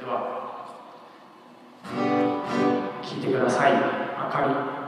では聞いてください。明かり。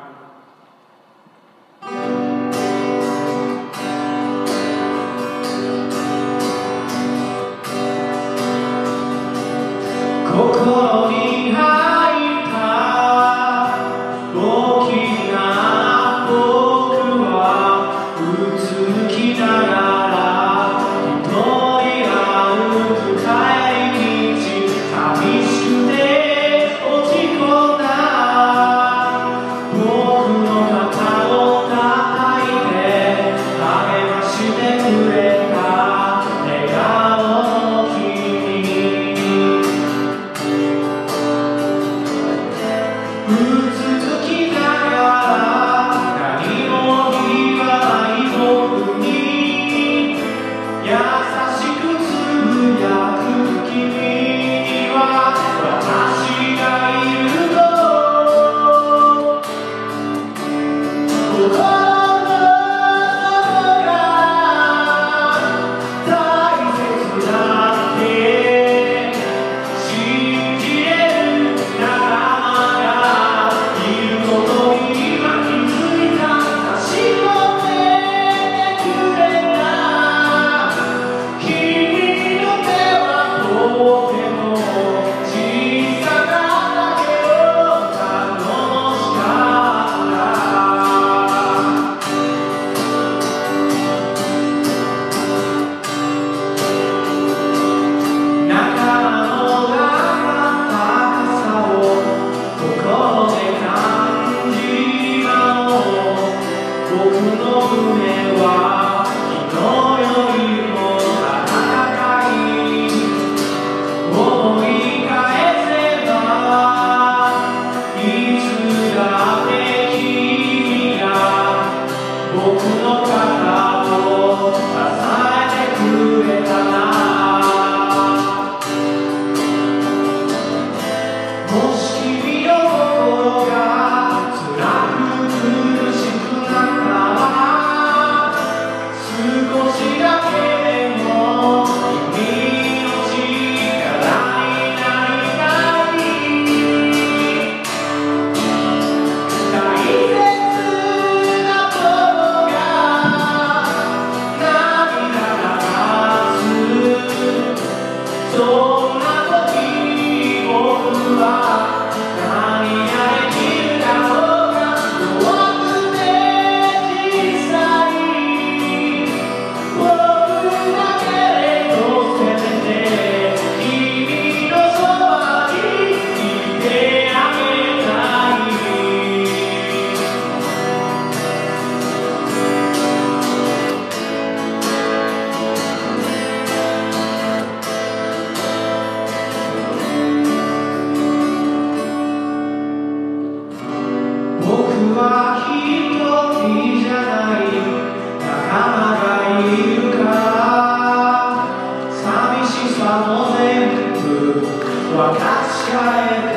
は確かへ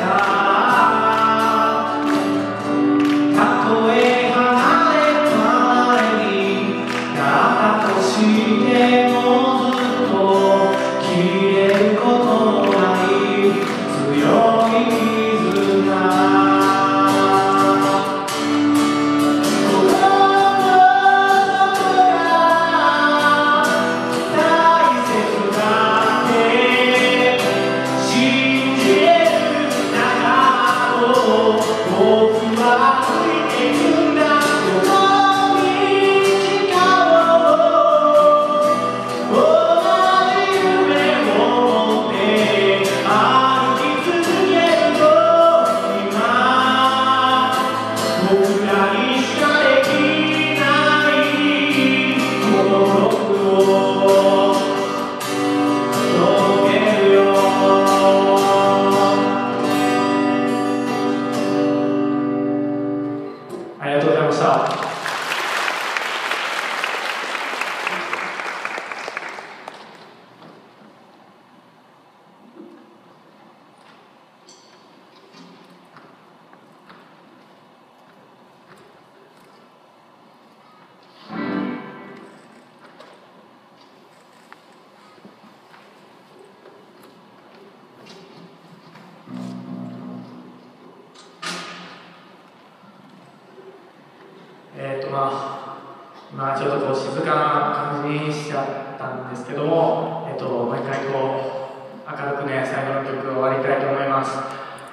まあ、まあ、ちょっとこう静かな感じにしちゃったんですけども、えっと、毎回こう明るくね最後の曲を終わりたいと思います、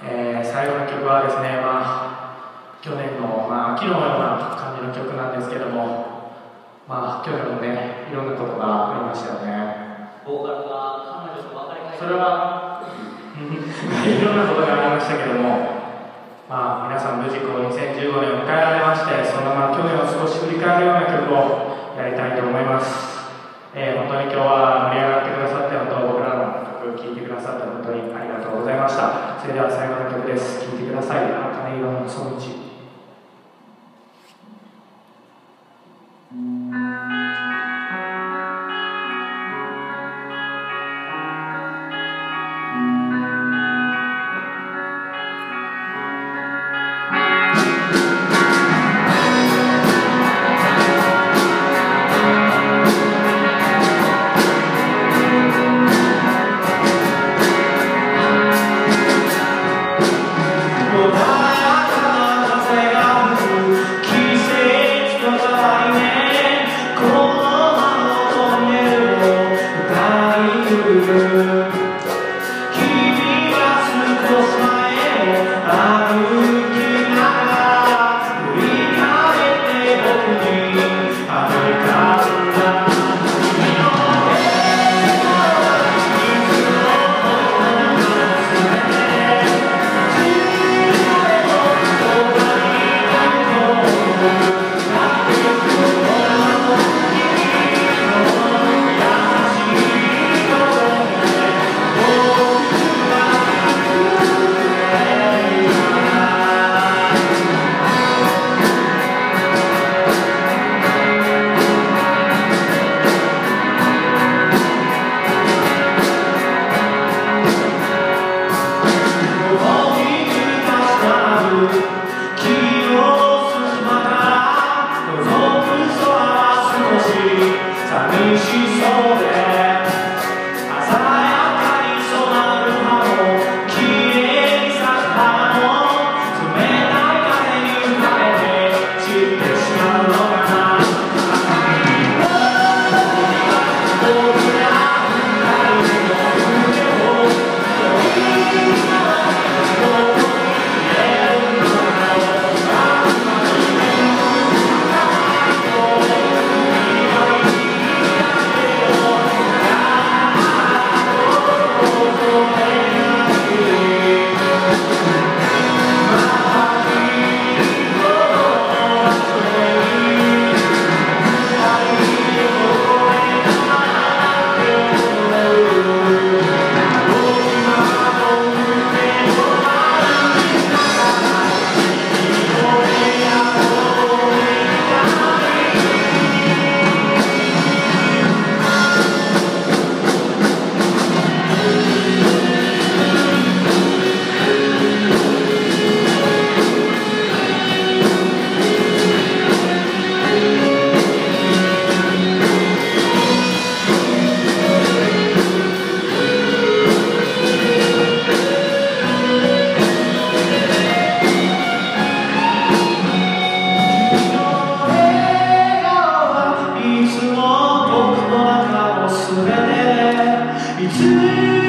えー、最後の曲はですね、まあ、去年の、まあ、秋のような感じの曲なんですけども、まあ、去年もねいろんなことがありましたよね。ボーカルが彼女と別れそれは いろんなことがありましたけどもまあ、皆さん無事こう2015年を迎えられましてそのまま去年を少し振り返るような曲をやりたいと思います、えー、本当に今日は盛り上がってくださって本当僕らの曲を聴いてくださって本当にありがとうございました。それでは最後の曲です。聴いてください。茜色の細道一直